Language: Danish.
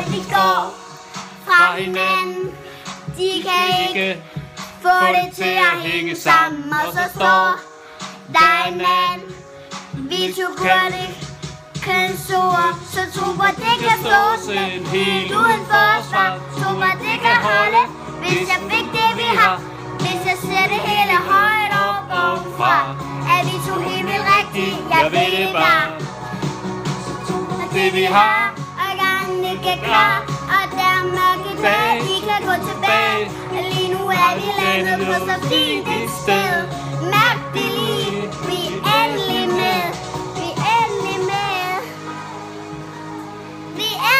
Folk de går fra hinanden. De kan ikke få det til at hænge sammen. Og så står der en mand. Vi to kunne det kønsord. Så trupper det kan stå en helt uden forsvar. Trupper det kan holde. Hvis jeg fik det vi har. Hvis jeg ser det hele højt op ovenfra. Er vi to helt vildt rigtige? Jeg ved det bare. Og det vi har, og ikke klar Og der er mørke dage, vi kan gå tilbage. Lige nu er vi landet på så fint et sted. Mærk det lige, vi er endelig med. Vi er endelig med. Vi er